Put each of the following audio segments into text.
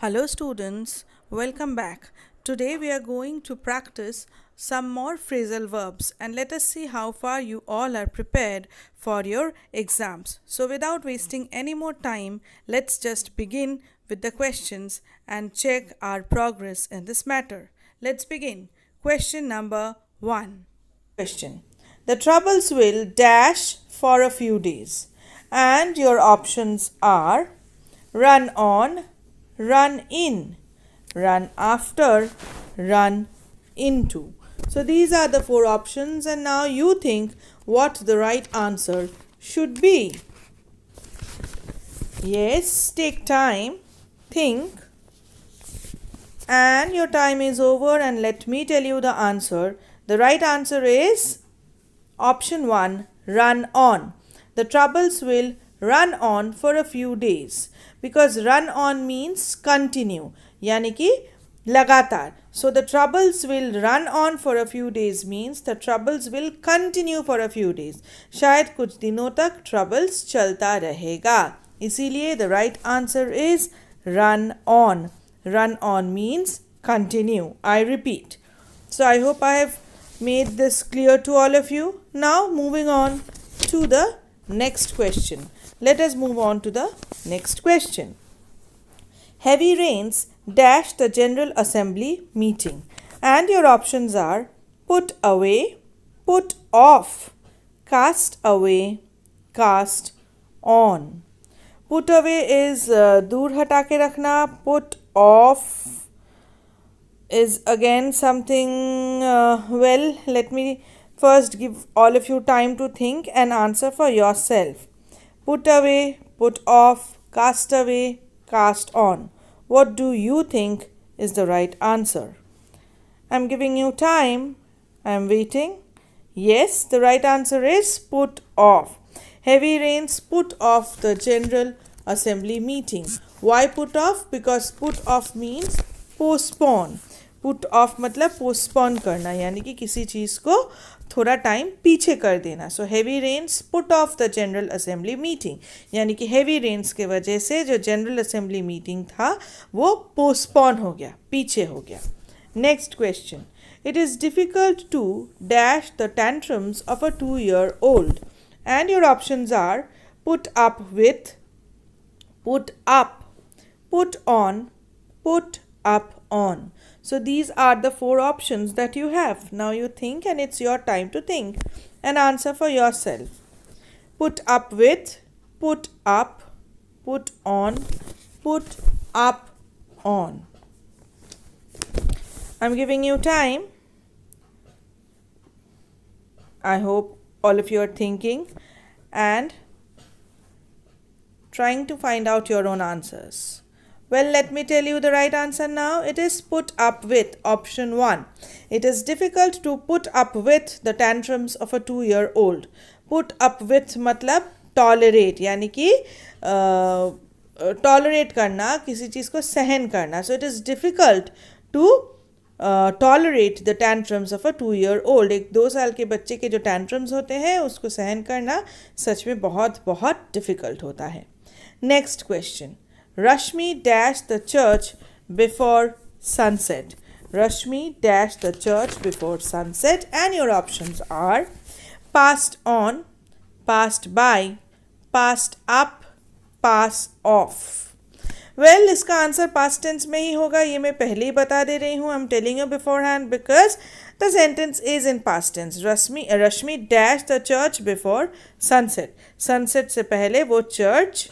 Hello students, welcome back. Today we are going to practice some more phrasal verbs and let us see how far you all are prepared for your exams. So without wasting any more time, let's just begin with the questions and check our progress in this matter. Let's begin. Question number 1. Question. The troubles will dash for a few days and your options are run on run in, run after, run into. So these are the four options and now you think what the right answer should be. Yes, take time, think and your time is over and let me tell you the answer. The right answer is option 1 run on. The troubles will run on for a few days because run on means continue yani ki लगातार so the troubles will run on for a few days means the troubles will continue for a few days शायद कुछ दिनों तक troubles चलता रहेगा इसीलिए the right answer is run on run on means continue i repeat so i hope i have made this clear to all of you now moving on to the next question let us move on to the next question. Heavy rains dash the General Assembly meeting and your options are put away, put off, cast away, cast on. Put away is uh, dur hata ke rakhna, put off is again something uh, well let me first give all of you time to think and answer for yourself put away, put off, cast away, cast on. What do you think is the right answer? I'm giving you time. I'm waiting. Yes, the right answer is put off. Heavy rains put off the General Assembly meeting. Why put off? Because put off means postpone. Put off मतलब postpone करना यानी कि किसी चीज़ को थोड़ा time पीछे कर देना। So heavy rains put off the general assembly meeting यानी कि हैवी रेन्स के वजह से जो जनरल असेंबली मीटिंग था, वो पोस्टपोन हो गया, पीछे हो गया। Next question it is difficult to dash the tantrums of a two year old and your options are put up with put up put on put up on So these are the four options that you have. Now you think and it's your time to think and answer for yourself. Put up with, put up, put on, put up on. I'm giving you time. I hope all of you are thinking and trying to find out your own answers. Well, let me tell you the right answer now. It is put up with option 1. It is difficult to put up with the tantrums of a two year old. Put up with matlab tolerate यानी कि tolerate करना किसी चीज़ को सहन करना so it is difficult to tolerate the tantrums of a two year old एक दो साल के बच्चे के जो टैंट्रम्स होते हैं उसको सहन करना सच में बहुत बहुत डिफ़िकल्ट होता है next question Rashmi dashed the church before sunset. Rashmi dashed the church before sunset and your options are passed on, passed by, passed up, pass off. Well well, इसका आंसर पास्ट टेंस में ही होगा ये मैं पहले ही बता दे रही हूँ I am telling you beforehand because the sentence is in past tense Rashmi Rashmi dash the church before sunset sunset से पहले वो चर्च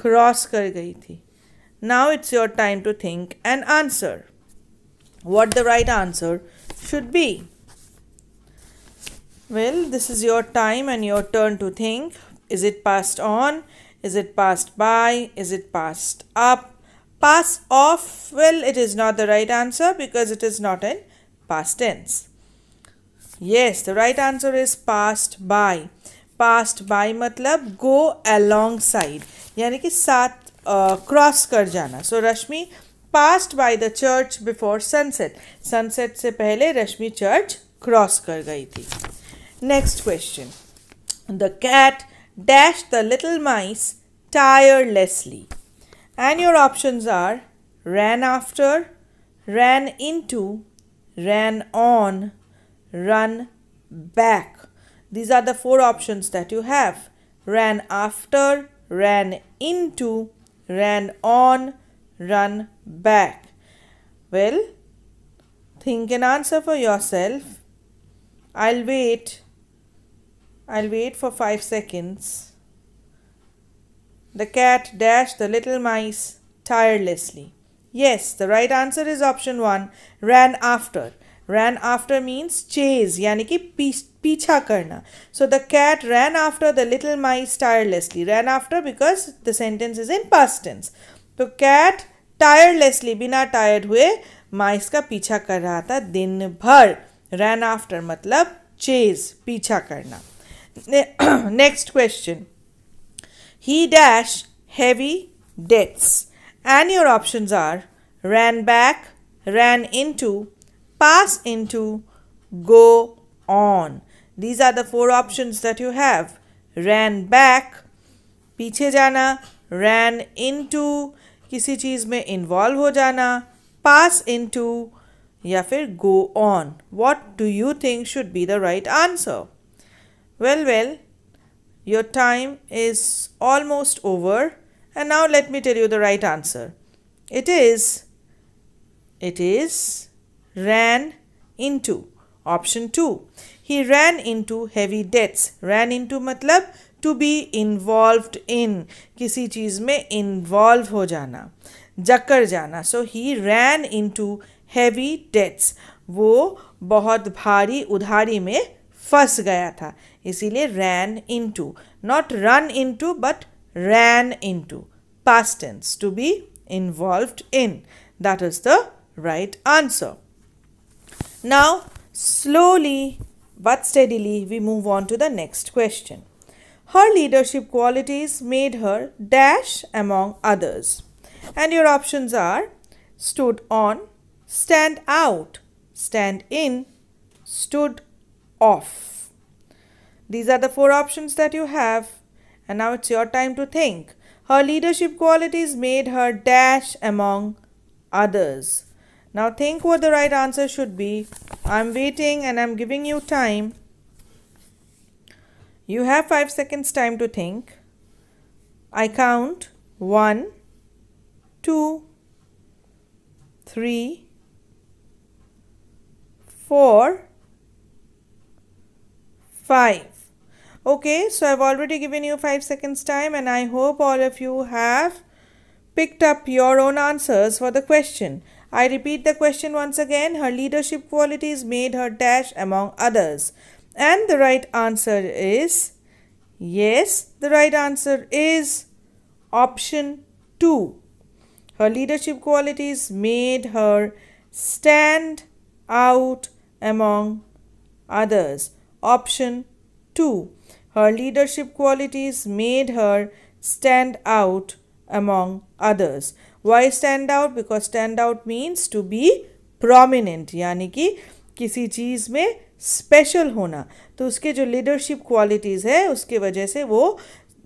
क्रॉस कर गई थी now it's your time to think and answer what the right answer should be. Well, this is your time and your turn to think. Is it passed on? Is it passed by? Is it passed up? Pass off? Well, it is not the right answer because it is not in past tense. Yes, the right answer is passed by. Passed मतलब go along side यानी कि साथ cross uh, कर जाना। So so, Rashmi passed by the church before sunset sunset से पहले Rashmi church cross कर गई थी। Next question the cat dash the little mice tirelessly And your options are ran after, ran into, ran on, run back. These are the four options that you have ran after, ran into, ran on, run back. Well, think and answer for yourself. I'll wait. I'll wait for 5 seconds. The cat dashed the little mice tirelessly. Yes, the right answer is option 1 ran after. Ran after means chase यानी कि पीछा करना so the cat ran after the little mice tirelessly ran after because the sentence is in past tense तो cat tirelessly बिना tired हुए mice का पीछा कर रहा था दिन भर रैन आफ्टर मतलब चेज पीछा करना. Next question he dash heavy debts and your option are ran back ran into pass into go on these are the four options that you have ran back पीछे जाना ran into किसी चीज़ में involve हो जाना पास into या फिर go on what do you think should be the right answer well well your time is almost over and now let me tell you the right answer it is it is ran into option two he ran into heavy debts ran into मतलब to be involved in किसी चीज़ में involve हो जाना, जकड़ जाना। So he ran into heavy debts वो बहुत भारी उधारी में फंस गया था, इसीलिए ran into not run into but ran into past tense to be involved in that is the right answer Now, slowly but steadily, we move on to the next question. Her leadership qualities made her dash among others. And your options are stood on, stand out, stand in, stood off. These are the four options that you have. And now it's your time to think. Her leadership qualities made her dash among others. Now think what the right answer should be. I'm waiting and I'm giving you time. You have 5 seconds time to think. I count one, two, three, four, five. Okay, so I've already given you 5 seconds time and I hope all of you have picked up your own answers for the question. I repeat the question once again. Her leadership qualities made her dash among others. And the right answer is yes, the right answer is option 2. Her leadership qualities made her stand out among others. Option 2. Her leadership qualities made her stand out among others. Why stand out because stand out means to be prominent यानी कि किसी चीज़ में special होना। तो उसके जो leadership qualities है, उसके वजह से वो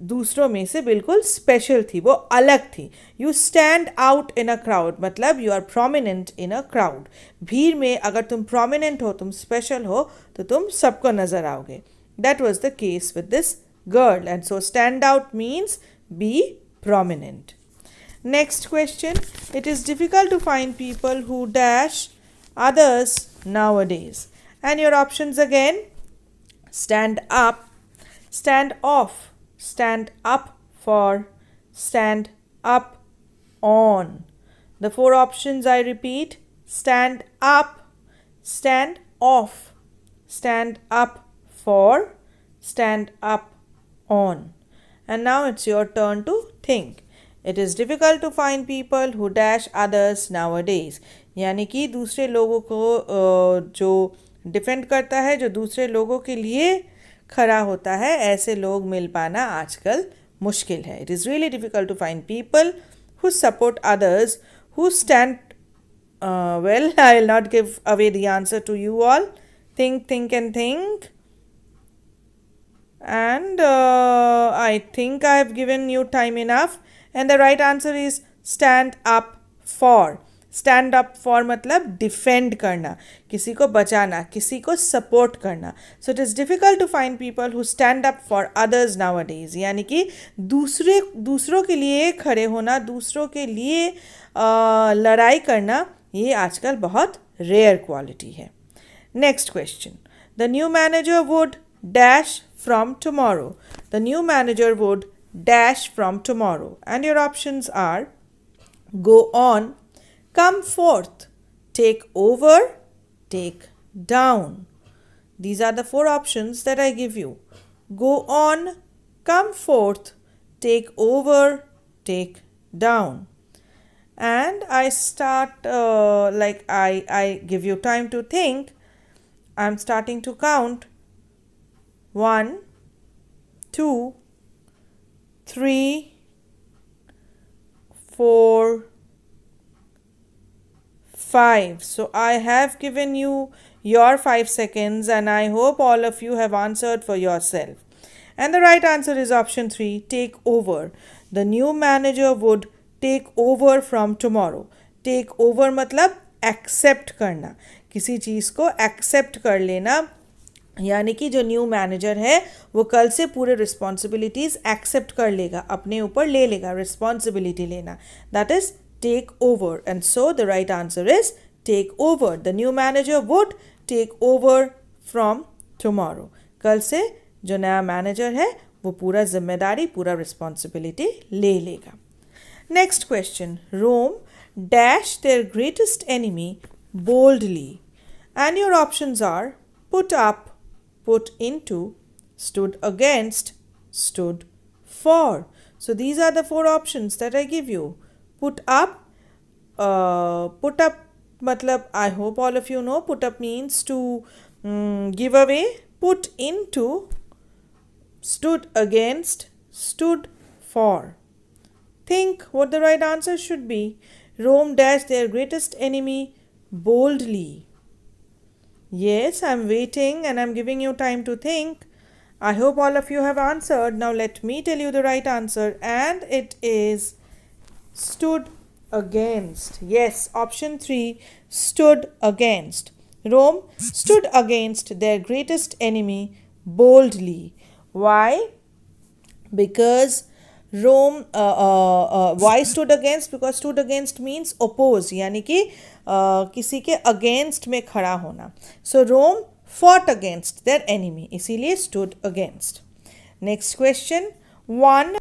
दूसरों में से बिल्कुल स्पेशल थी, वो अलग थी। You stand out in a crowd मतलब you are prominent in a crowd भीड़ में अगर तुम प्रोमिनेंट हो, तुम स्पेशल हो तो तुम सबको नज़र आओगे। That was the case with this girl and so stand out means be prominent. Next question. It is difficult to find people who dash others nowadays. And your options again. Stand up, stand off, stand up for, stand up on. The four options I repeat. Stand up, stand off, stand up for, stand up on. And now it's your turn to think. It is difficult to find people who dash others nowadays. यानी कि दूसरे लोगों को जो defend करता है जो दूसरे लोगों के लिए खड़ा होता है ऐसे लोग मिल पाना आजकल मुश्किल है। It is really difficult to find people who support others who stand well I will not give away the answer to you all think think and think and uh, I think I have given you time enough. And the right answer is stand up for. Stand up for मतलब defend करना किसी को बचाना किसी को support करना। So it is difficult to find people who stand up for others nowadays यानी कि दूसरे दूसरों के लिए खड़े होना दूसरों के लिए आ, लड़ाई करना ये आजकल बहुत रेयर क्वालिटी है। Next question the new manager would dash from tomorrow the new manager would dash from tomorrow. And your options are go on, come forth, take over, take down. These are the four options that I give you. Go on, come forth, take over, take down. And I start, uh, like I, I give you time to think. I'm starting to count. One, two three, four, 5. So I have given you your 5 seconds and I hope all of you have answered for yourself. And the right answer is option 3 take over. The new manager would take over from tomorrow. Take over मतलब accept करना किसी चीज़ को accept कर लेना यानी कि जो new manager है, वो कल से पूरे रिस्पॉन्सिबिलिटीज़ एक्सेप्ट कर लेगा, अपने ऊपर ले लेगा रिस्पॉन्सिबिलिटी लेना। That is take over and so the right answer is take over the new manager would take over from tomorrow. कल से जो नया मैनेजर है, वो पूरा ज़िम्मेदारी, पूरा रिस्पॉन्सिबिलिटी ले लेगा। Next question Rome dash their greatest enemy boldly and your options are, put up put into stood against stood for. So these are the four options that i give you. Put up uh, put up matlab i hope all of you know put up means to um, give away. Put into stood against stood for. Think what the right answer should be. Rome dash their greatest enemy boldly yes i'm waiting and i'm giving you time to think i hope all of you have answered now let me tell you the right answer and it is stood against. Yes, option 3 stood against. Rome stood against their greatest enemy boldly. Why? Because Rome, uh, uh, uh, why stood against? Because stood against means oppose, यानी कि uh, किसी के against में खड़ा होना. So Rome fought against their enemy, इसीलिए stood against. Next question, one,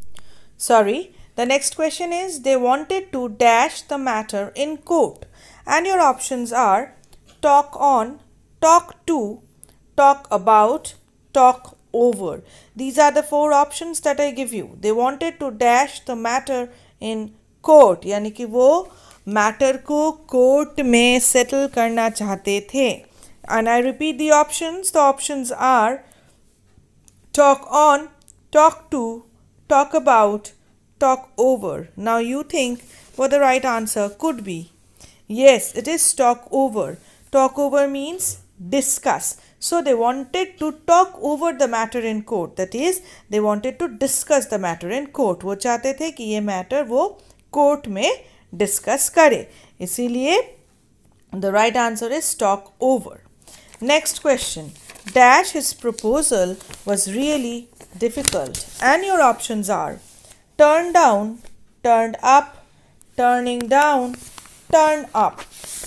sorry, the next question is they wanted to dash the matter in court and your options are talk on, talk to, talk about, talk over. These are the four options that I give you. They wanted to dash the matter in court यानी कि वो matter को court में settle करना चाहते थे and I repeat the options. The options are talk on, talk to, talk about, talk over. Now you think what the right answer could be. Yes, it is talk over. Talk over means discuss. So they wanted to talk over the matter in court. That is, they wanted to discuss the matter in court. वो चाहते थे कि ये matter वो court में discuss करे. इसीलिए the right answer is talk over. Next question. Dash his proposal was really difficult. And your options are turn down, turned up, turning down, turn up.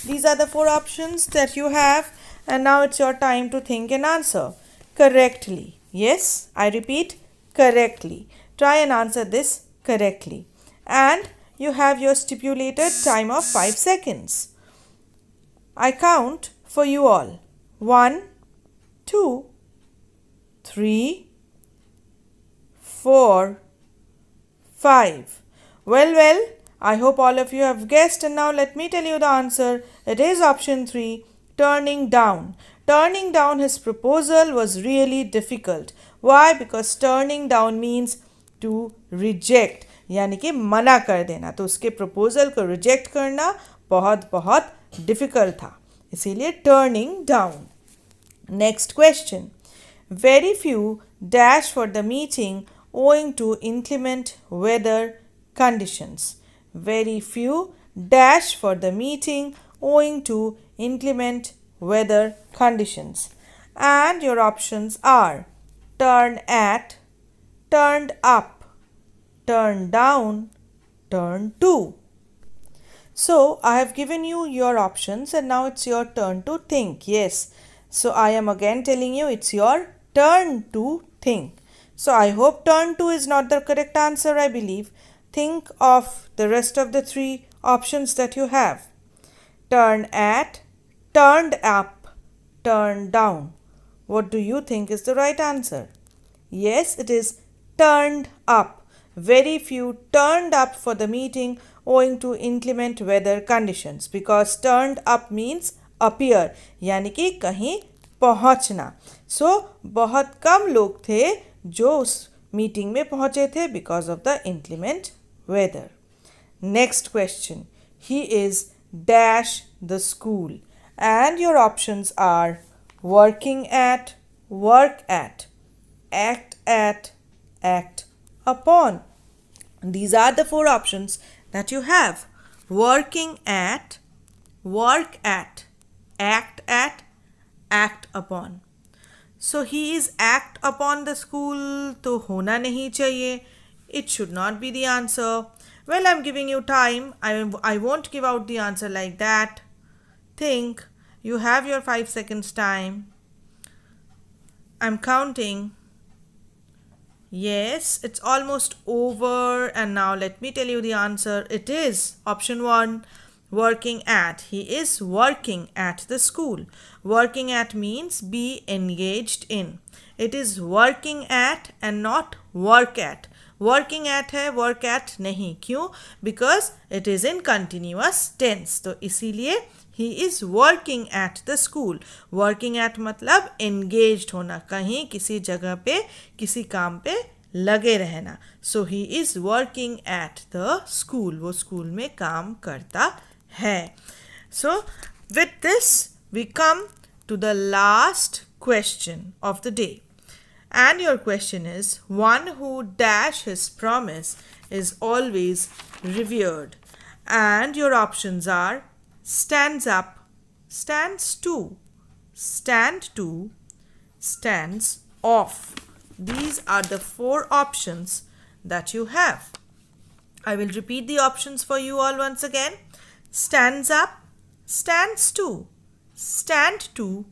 These are the four options that you have and now it's your time to think and answer correctly. Yes, I repeat correctly. Try and answer this correctly. And you have your stipulated time of 5 seconds. I count for you all. One, two, three, four. 5. Well, well, I hope all of you have guessed and now let me tell you the answer. It is option 3, turning down. Turning down his proposal was really difficult. Why? Because turning down means to reject. यानी कि मना कर देना तो उसके proposal को reject करना बहुत बहुत डिफ़िकल्ट था इसीलिए turning down next question very few dash for the meeting owing to inclement weather conditions. very few dash for the meeting owing to inclement weather conditions. And your options are turn at, turned up, turn down, turn to. So I have given you your options and now it's your turn to think. Yes. So I am again telling you it's your turn to think. So I hope turn to is not the correct answer I believe. Think of the rest of the three options that you have Turn at, turned up, turned down. What do you think is the right answer? Yes, it is turned up. Very few turned up for the meeting owing to inclement weather conditions because turned up means appear यानी कि कहीं पहुंचना सो so, बहुत कम लोग थे जो उस meeting में पहुंचे थे because of the inclement weather next question he is dash the school. And your options are working at work at act at act upon. These are the four options that you have. Working at work at act at act upon. So he is act upon the school to hona nahi chahiye. It should not be the answer. Well, I'm giving you time. I, I won't give out the answer like that. Think. You have your 5 seconds time. I'm counting. Yes, it's almost over. And now let me tell you the answer. It is option 1 working at. He is working at the school. Working at means be engaged in. It is working at and not work at. Working at है work at नहीं। क्यों? Because it is in continuous tense तो इसीलिए he is working at the school working at मतलब engage होना, कहीं किसी जगह पे, किसी काम पे लगे रहना। So he is working at the school वो स्कूल में काम करता है। So with this we come to the last question of the day. And your question is one who dash his promise is always revered. And your options are stands up, stands to, stand to, stands off. These are the four options that you have. I will repeat the options for you all once again. Stands up, stands to, stand to,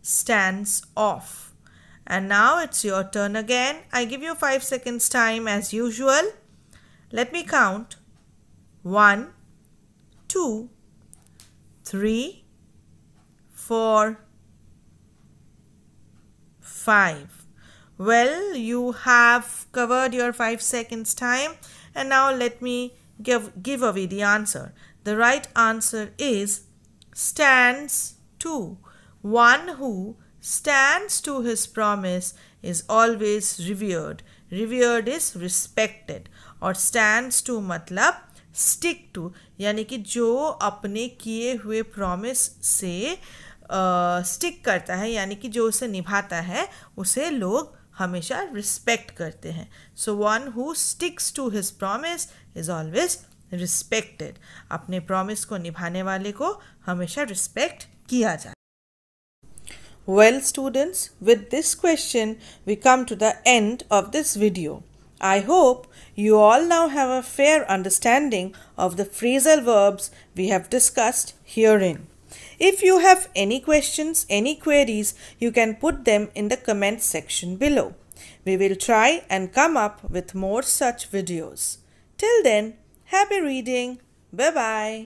stands off. And now it's your turn again. I give you 5 seconds time as usual. Let me count. One, two three, four, five. Well, you have covered your five seconds time and now let me give, give away the answer. The right answer is stands to. One who stands to his promise is always revered. Revered is respected. or stands to matlab stick to यानी कि जो अपने किए हुए promise से stick करता है, यानी कि जो उसे निभाता है, उसे लोग हमेशा रिस्पेक्ट करते हैं। So one who sticks to his promise is always respected अपने प्रॉमिस को निभाने वाले को हमेशा रिस्पेक्ट किया जाए Well students, with this question we come to the end of this video. I hope you all now have a fair understanding of the phrasal verbs we have discussed herein. If you have any questions, any queries, you can put them in the comment section below. We will try and come up with more such videos. Till then, happy reading. Bye bye.